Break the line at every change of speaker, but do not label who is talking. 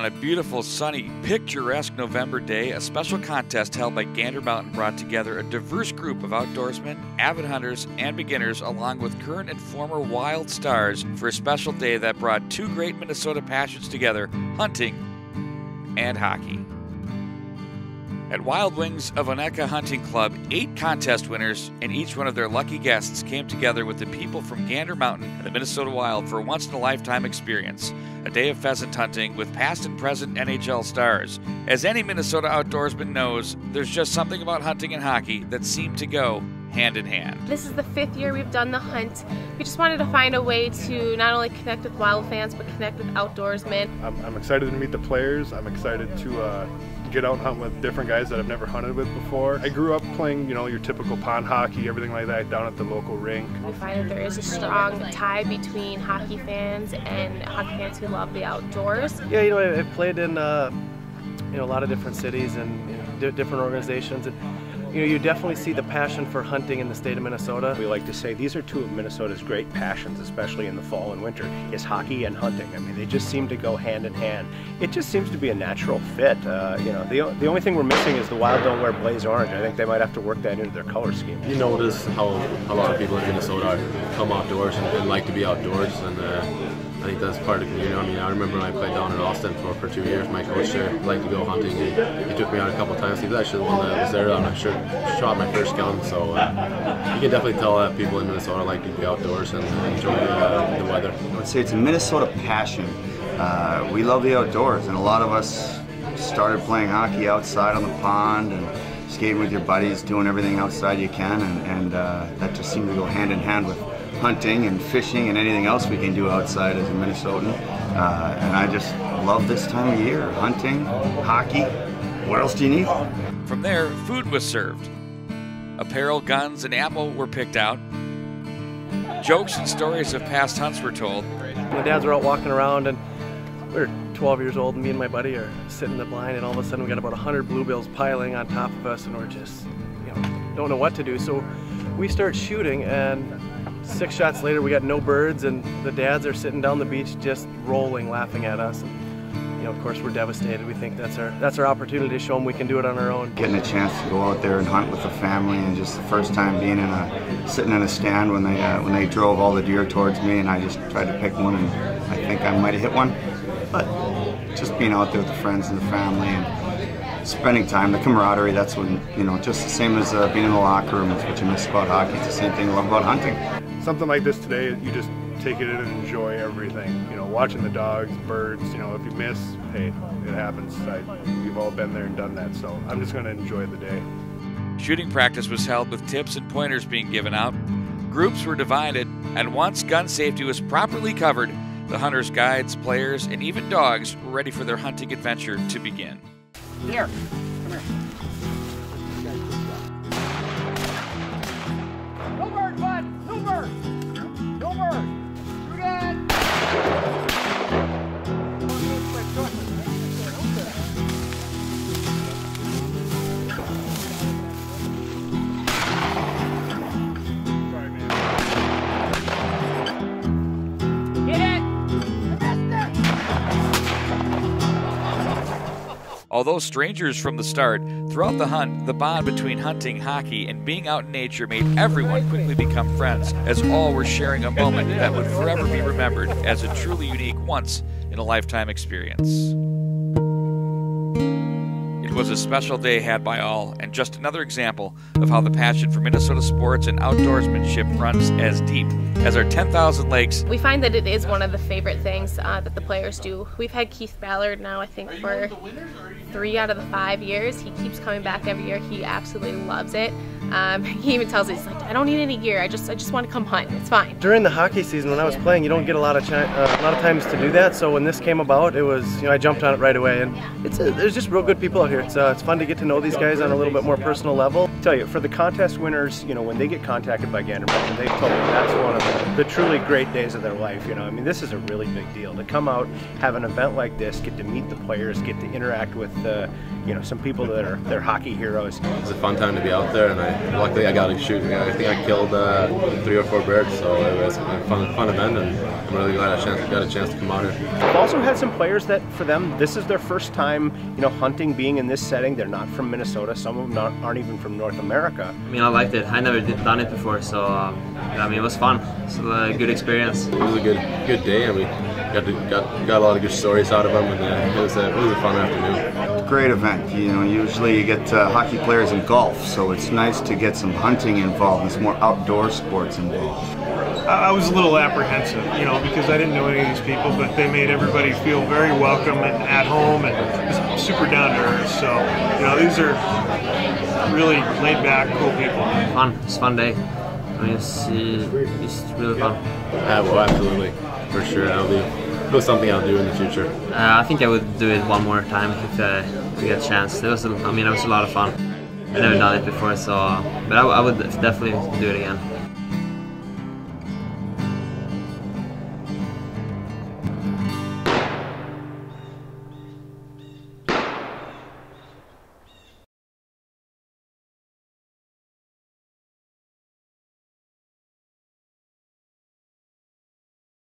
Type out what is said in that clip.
On a beautiful, sunny, picturesque November day, a special contest held by Gander Mountain brought together a diverse group of outdoorsmen, avid hunters, and beginners, along with current and former wild stars, for a special day that brought two great Minnesota passions together hunting and hockey. At Wild Wings of Oneka Hunting Club, eight contest winners and each one of their lucky guests came together with the people from Gander Mountain and the Minnesota Wild for a once in a lifetime experience a day of pheasant hunting with past and present NHL stars. As any Minnesota outdoorsman knows, there's just something about hunting and hockey that seem to go hand in hand.
This is the fifth year we've done the hunt. We just wanted to find a way to not only connect with wild fans, but connect with outdoorsmen.
I'm, I'm excited to meet the players. I'm excited to uh, get out and hunt with different guys that I've never hunted with before. I grew up playing, you know, your typical pond hockey, everything like that down at the local rink.
We find that there is a strong tie between hockey fans and hockey fans who love the outdoors.
Yeah, you know, I've played in uh, you know a lot of different cities and you know, different organizations. And, you know, you definitely see the passion for hunting in the state of Minnesota.
We like to say these are two of Minnesota's great passions, especially in the fall and winter, is hockey and hunting. I mean, they just seem to go hand in hand. It just seems to be a natural fit. Uh, you know, the, the only thing we're missing is the Wild don't wear blaze orange. I think they might have to work that into their color scheme.
You notice how a lot of people in Minnesota come outdoors and, and like to be outdoors, and uh, I think that's part of you know. I mean, I remember when I played down in Austin for, for two years. My coach there liked to go hunting, he took me out a couple times. He was actually the one that was there. I'm not sure shot my first gun, so uh, you can definitely tell that people in Minnesota like to be outdoors and enjoy uh, the weather.
I would say it's a Minnesota passion. Uh, we love the outdoors, and a lot of us started playing hockey outside on the pond and skating with your buddies, doing everything outside you can, and, and uh, that just seemed to go hand in hand with hunting and fishing and anything else we can do outside as a Minnesotan. Uh, and I just love this time of year hunting, hockey. What else do you need?
From there, food was served. Apparel, guns, and ammo were picked out. Jokes and stories of past hunts were told.
My dads were out walking around, and we were 12 years old, and me and my buddy are sitting in the blind, and all of a sudden we got about 100 bluebills piling on top of us, and we're just, you know, don't know what to do. So we start shooting, and six shots later, we got no birds, and the dads are sitting down the beach just rolling, laughing at us. You know, of course, we're devastated. We think that's our that's our opportunity to show them we can do it on our own.
Getting a chance to go out there and hunt with the family, and just the first time being in a sitting in a stand when they uh, when they drove all the deer towards me, and I just tried to pick one, and I think I might have hit one, but just being out there with the friends and the family and spending time, the camaraderie, that's when, you know, just the same as uh, being in the locker room, it's what you miss about hockey. It's the same thing I love about hunting.
Something like this today, you just take it in and enjoy everything. You know, watching the dogs, birds, you know, if you miss, hey, it happens. I, we've all been there and done that, so I'm just going to enjoy the day.
Shooting practice was held with tips and pointers being given out. Groups were divided, and once gun safety was properly covered, the hunters, guides, players, and even dogs were ready for their hunting adventure to begin.
Here, bud!
Although strangers from the start, throughout the hunt, the bond between hunting, hockey, and being out in nature made everyone quickly become friends, as all were sharing a moment that would forever be remembered as a truly unique once in a lifetime experience. It was a special day had by all, and just another example of how the passion for Minnesota sports and outdoorsmanship runs as deep as our 10,000 lakes.
We find that it is one of the favorite things uh, that the players do. We've had Keith Ballard now, I think, for three out of the five years. He keeps coming back every year. He absolutely loves it. Um, he even tells us, he's like, I don't need any gear. I just, I just want to come hunt. It's fine.
During the hockey season, when I was playing, you don't get a lot of uh, a lot of times to do that. So when this came about, it was you know I jumped on it right away, and it's a, there's just real good people out here. It's uh, it's fun to get to know these guys on a little bit more personal level.
tell you, for the contest winners, you know, when they get contacted by Gander Mountain, they've told me that's one of the, the truly great days of their life. You know, I mean, this is a really big deal to come out, have an event like this, get to meet the players, get to interact with the, you know some people that are they're hockey heroes.
It was a fun time to be out there, and I luckily I got to shoot. I think I killed uh, three or four birds, so it was a fun, fun event, and I'm really glad I chance, got a chance to come out here.
I've also had some players that for them this is their first time, you know, hunting, being in this setting. They're not from Minnesota. Some of them not, aren't even from North America.
I mean, I liked it. I never did, done it before, so um, I mean, it was fun. It's a good experience.
It was a good good day, and we got to, got got a lot of good stories out of them, and uh, it was a, it was a fun afternoon.
Great event. You know, usually you get uh, hockey players and golf, so it's nice to get some hunting involved and some more outdoor sports involved.
I was a little apprehensive, you know, because I didn't know any of these people, but they made everybody feel very welcome and at home and super down to earth. So, you know, these are really laid back, cool people.
Fun. It's a fun day. I mean, it's, uh, it's really fun.
Yeah, well, absolutely, for sure. I'll be it was something I'll do in the future.
Uh, I think I would do it one more time if uh, we get a chance. It was, a, I mean, it was a lot of fun. I've never done it before, so but I, I would definitely do it again.